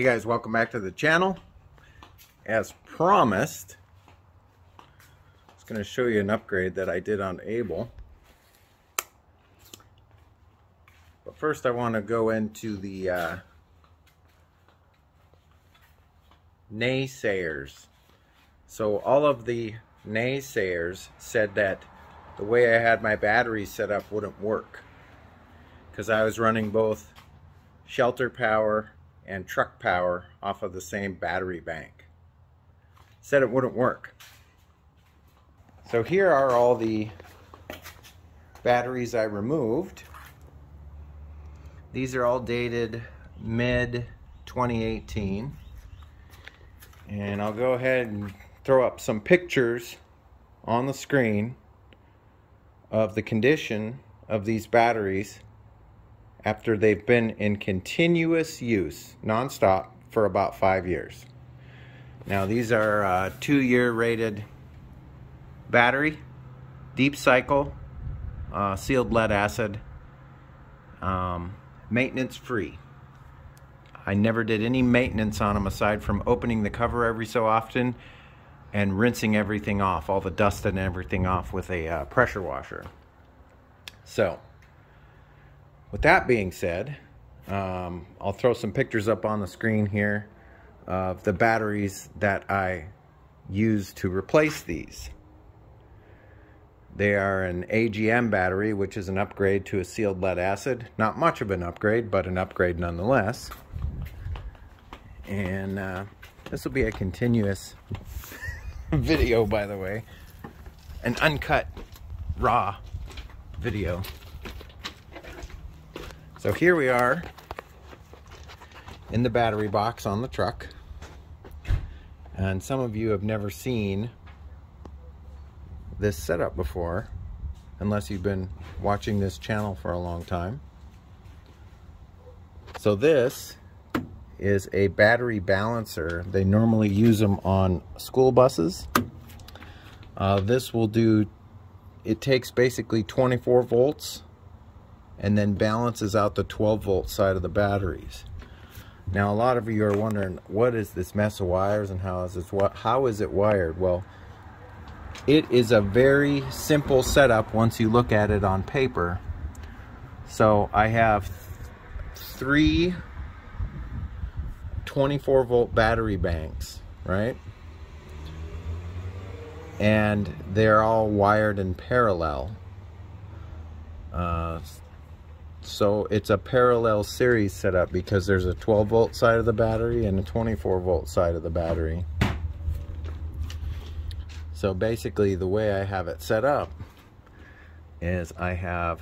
Hey guys, welcome back to the channel. As promised, I was going to show you an upgrade that I did on Abel. But first I want to go into the uh, naysayers. So all of the naysayers said that the way I had my battery set up wouldn't work because I was running both shelter power and truck power off of the same battery bank. Said it wouldn't work. So here are all the batteries I removed. These are all dated mid 2018. And I'll go ahead and throw up some pictures on the screen of the condition of these batteries after they've been in continuous use, nonstop, for about five years. Now these are uh, two-year rated battery, deep cycle, uh, sealed lead acid, um, maintenance free. I never did any maintenance on them aside from opening the cover every so often and rinsing everything off, all the dust and everything off with a uh, pressure washer. So, with that being said, um, I'll throw some pictures up on the screen here of the batteries that I use to replace these. They are an AGM battery, which is an upgrade to a sealed lead acid. Not much of an upgrade, but an upgrade nonetheless. And uh, this will be a continuous video, by the way. An uncut, raw video. So here we are in the battery box on the truck. And some of you have never seen this setup before, unless you've been watching this channel for a long time. So this is a battery balancer. They normally use them on school buses. Uh, this will do, it takes basically 24 volts and then balances out the 12 volt side of the batteries. Now a lot of you are wondering what is this mess of wires and how is this what how is it wired? Well, it is a very simple setup once you look at it on paper. So I have three 24 volt battery banks, right? And they're all wired in parallel. Uh, so it's a parallel series setup because there's a 12 volt side of the battery and a 24 volt side of the battery. So basically the way I have it set up is I have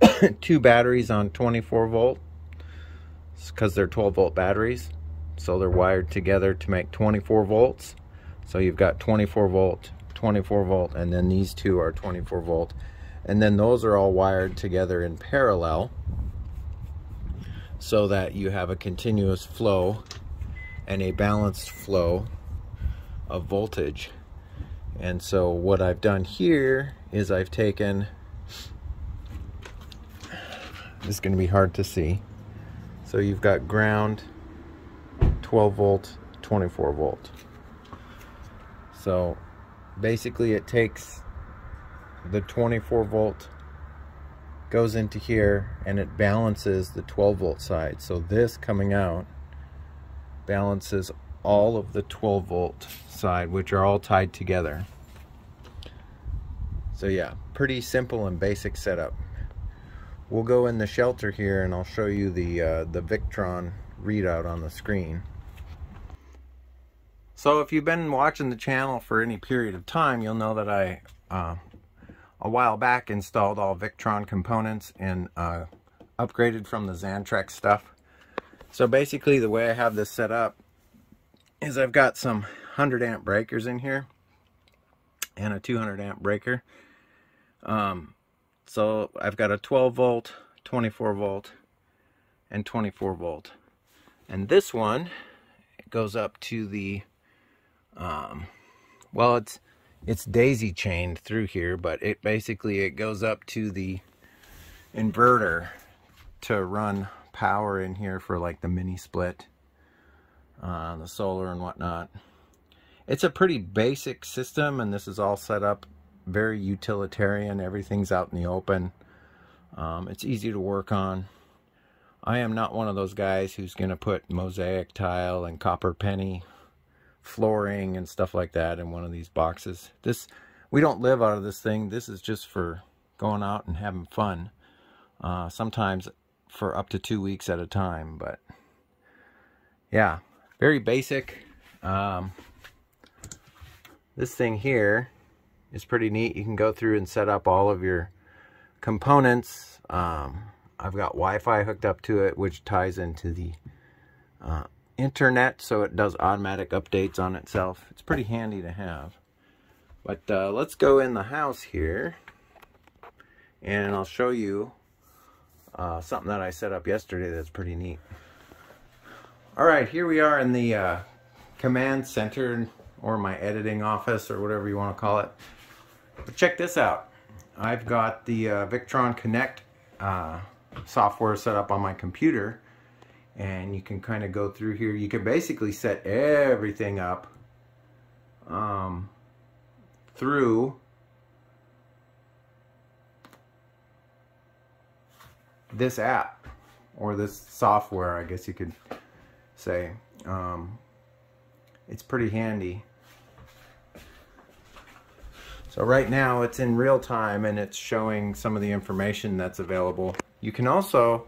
two batteries on 24 volt because they're 12 volt batteries. So they're wired together to make 24 volts. So you've got 24 volt, 24 volt, and then these two are 24 volt and then those are all wired together in parallel so that you have a continuous flow and a balanced flow of voltage. And so what I've done here is I've taken this is going to be hard to see. So you've got ground 12 volt 24 volt. So basically it takes the 24 volt goes into here and it balances the 12 volt side. So this coming out balances all of the 12 volt side, which are all tied together. So yeah, pretty simple and basic setup. We'll go in the shelter here and I'll show you the, uh, the Victron readout on the screen. So if you've been watching the channel for any period of time, you'll know that I uh, a while back installed all Victron components and uh, upgraded from the Xantrex stuff. So basically the way I have this set up is I've got some 100 amp breakers in here and a 200 amp breaker. Um, so I've got a 12 volt, 24 volt, and 24 volt. And this one goes up to the, um, well, it's it's daisy chained through here, but it basically it goes up to the inverter to run power in here for like the mini split, uh, the solar and whatnot. It's a pretty basic system and this is all set up very utilitarian. Everything's out in the open. Um, it's easy to work on. I am not one of those guys who's going to put mosaic tile and copper penny flooring and stuff like that in one of these boxes. This We don't live out of this thing. This is just for going out and having fun. Uh, sometimes for up to two weeks at a time. But yeah, very basic. Um, this thing here is pretty neat. You can go through and set up all of your components. Um, I've got Wi-Fi hooked up to it, which ties into the uh, internet, so it does automatic updates on itself. It's pretty handy to have. But uh, let's go in the house here, and I'll show you uh, something that I set up yesterday that's pretty neat. All right, here we are in the uh, command center, or my editing office, or whatever you want to call it. But check this out. I've got the uh, Victron Connect uh, software set up on my computer and you can kind of go through here. You can basically set everything up um, through this app or this software, I guess you could say. Um, it's pretty handy. So right now it's in real time and it's showing some of the information that's available. You can also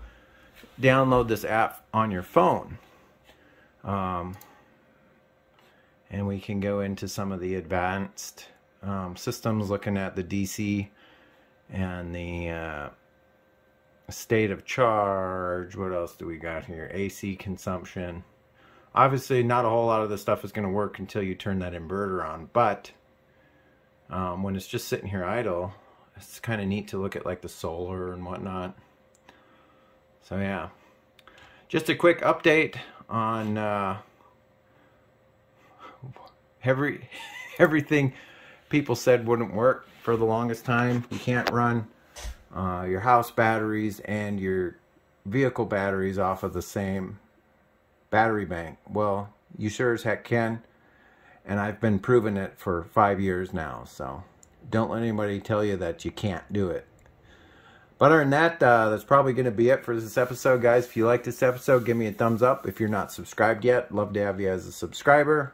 download this app on your phone. Um, and we can go into some of the advanced um, systems looking at the DC and the uh, state of charge. What else do we got here? AC consumption. Obviously, not a whole lot of this stuff is going to work until you turn that inverter on, but um, when it's just sitting here idle, it's kind of neat to look at like the solar and whatnot. So yeah, just a quick update on uh, every everything people said wouldn't work for the longest time. You can't run uh, your house batteries and your vehicle batteries off of the same battery bank. Well, you sure as heck can and I've been proving it for five years now. So don't let anybody tell you that you can't do it. But other than that, uh, that's probably going to be it for this episode, guys. If you like this episode, give me a thumbs up. If you're not subscribed yet, love to have you as a subscriber.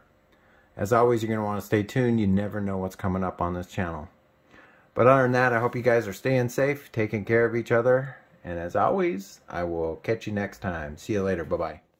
As always, you're going to want to stay tuned. You never know what's coming up on this channel. But other than that, I hope you guys are staying safe, taking care of each other. And as always, I will catch you next time. See you later. Bye-bye.